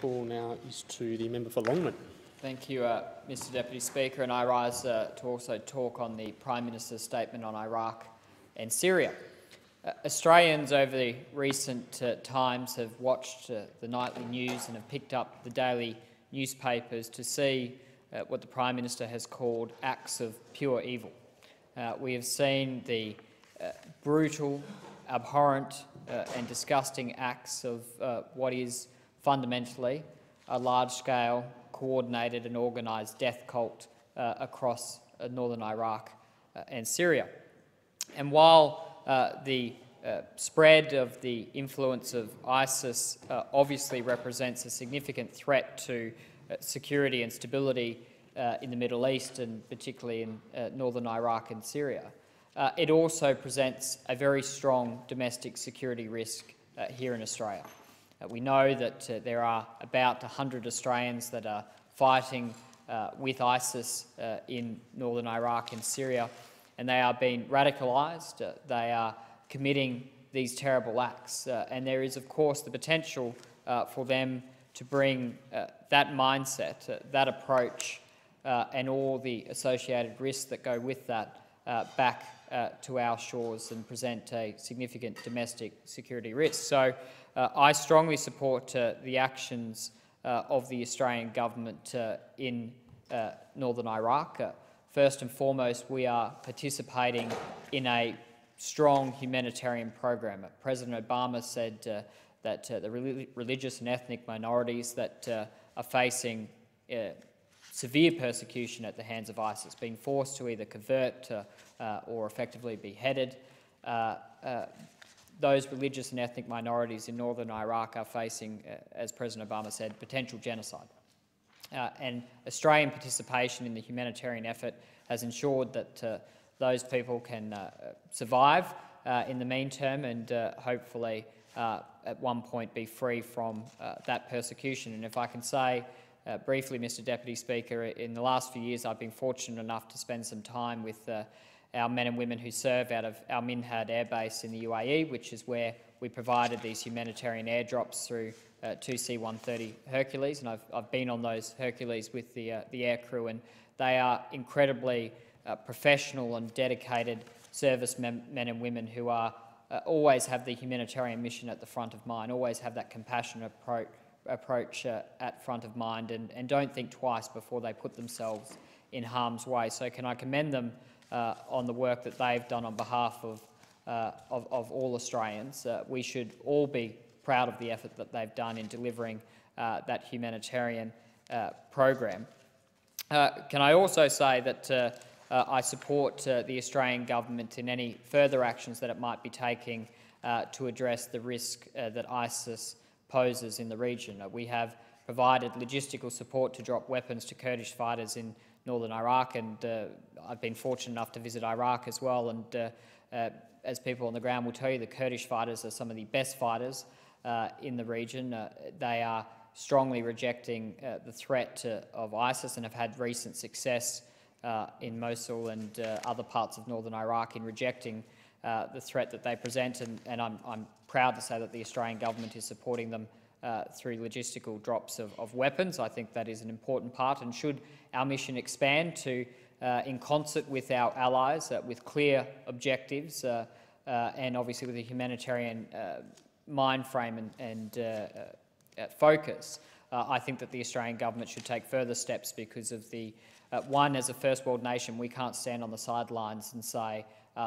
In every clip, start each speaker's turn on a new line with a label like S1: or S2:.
S1: call now is to the member for Longman.
S2: Thank you, uh, Mr Deputy Speaker, and I rise uh, to also talk on the Prime Minister's statement on Iraq and Syria. Uh, Australians over the recent uh, times have watched uh, the nightly news and have picked up the daily newspapers to see uh, what the Prime Minister has called acts of pure evil. we have seen the brutal, abhorrent and disgusting acts of what is fundamentally a large-scale, coordinated and organised death cult uh, across uh, northern Iraq uh, and Syria. And while uh, the uh, spread of the influence of ISIS uh, obviously represents a significant threat to security and stability in the Middle East and particularly in northern Iraq and Syria, it also presents a very strong domestic security risk here in Australia. Uh, we know that uh, there are about 100 Australians that are fighting uh, with ISIS uh, in northern Iraq and Syria, and they are being radicalised. Uh, they are committing these terrible acts, uh, and there is, of course, the potential for them to bring that mindset, that approach, and all the associated risks that go with that back uh, to our shores and present a significant domestic security risk. So uh, I strongly support uh, the actions uh, of the Australian government uh, in uh, northern Iraq. first and foremost, we are participating in a strong humanitarian program. President Obama said that the religious and ethnic minorities that are facing severe persecution at the hands of ISIS, being forced to either convert uh, or effectively beheaded. Uh, uh, those religious and ethnic minorities in northern Iraq are facing, uh, as President Obama said, potential genocide. Uh, and Australian participation in the humanitarian effort has ensured that those people can survive in the mean term and hopefully at one point be free from that persecution. And if I can say briefly, Mr Deputy Speaker, in the last few years I've been fortunate enough to spend some time with our men and women who serve out of our Minhad Air Base in the UAE, which is where we provided these humanitarian airdrops through uh, two C-130 Hercules, and I've, I've been on those Hercules with the, uh, the air crew, and they are incredibly uh, professional and dedicated service men, men and women who are uh, always have the humanitarian mission at the front of mind, always have that compassionate approach, approach at front of mind, and, and don't think twice before they put themselves in harm's way. So can I commend them uh, on the work that they've done on behalf of, uh, of, of, all Australians. Uh, we should all be proud of the effort that they've done in delivering uh, that humanitarian uh, program. Uh, can I also say that I support the Australian government in any further actions that it might be taking to address the risk that ISIS poses in the region. we have provided logistical support to drop weapons to Kurdish fighters in northern Iraq, and uh, I've been fortunate enough to visit Iraq as well. And uh, uh, as people on the ground will tell you, the Kurdish fighters are some of the best fighters in the region. they are strongly rejecting the threat of ISIS and have had recent success in Mosul and other parts of northern Iraq in rejecting uh, the threat that they present, and, and I'm, I'm, proud to say that the Australian government is supporting them uh, through logistical drops of, of, weapons. I think that is an important part, and should our mission expand to, uh, in concert with our allies, uh, with clear objectives, uh, uh, and obviously with a humanitarian mind frame and, and focus, I think that the Australian government should take further steps because of the one, as a first world nation, we can't stand on the sidelines and say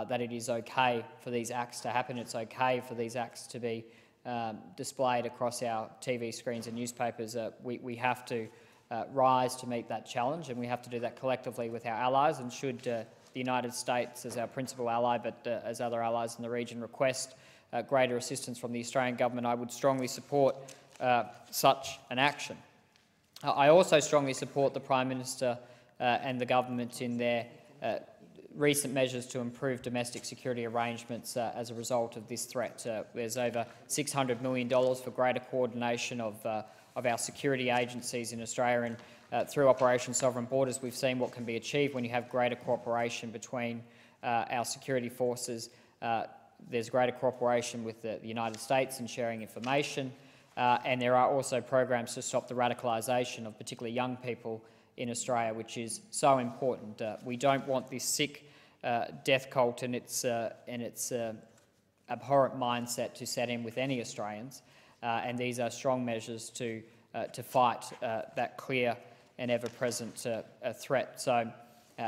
S2: that it is okay for these acts to happen. It's okay for these acts to be um, displayed across our TV screens and newspapers, uh, we, we have to uh, rise to meet that challenge, and we have to do that collectively with our allies. And should uh, the United States, as our principal ally, but uh, as other allies in the region, request uh, greater assistance from the Australian government, I would strongly support uh, such an action. I also strongly support the Prime Minister and the government in their recent measures to improve domestic security arrangements uh, as a result of this threat. Uh, there's over $600 million for greater coordination of, uh, of our security agencies in Australia and uh, through Operation Sovereign Borders we've seen what can be achieved when you have greater cooperation between uh, our security forces. There's greater cooperation with the, the, United States in sharing information. And there are also programs to stop the radicalisation of particularly young people in Australia, which is so important. Uh, we don't want this sick uh, death cult and its, uh, and its uh, abhorrent mindset to set in with any Australians, uh, and these are strong measures to, to fight that clear and ever-present threat. So,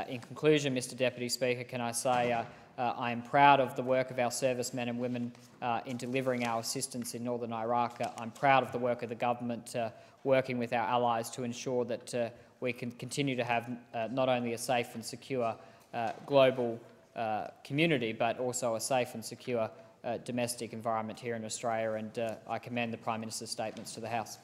S2: in conclusion, Mr Deputy Speaker, can I say uh, I am proud of the work of our servicemen and women uh, in delivering our assistance in northern Iraq. Uh, I'm proud of the work of the government working with our allies to ensure that we can continue to have uh, not only a safe and secure uh, global uh, community, but also a safe and secure uh, domestic environment here in Australia. And uh, I commend the Prime Minister's statements to the House.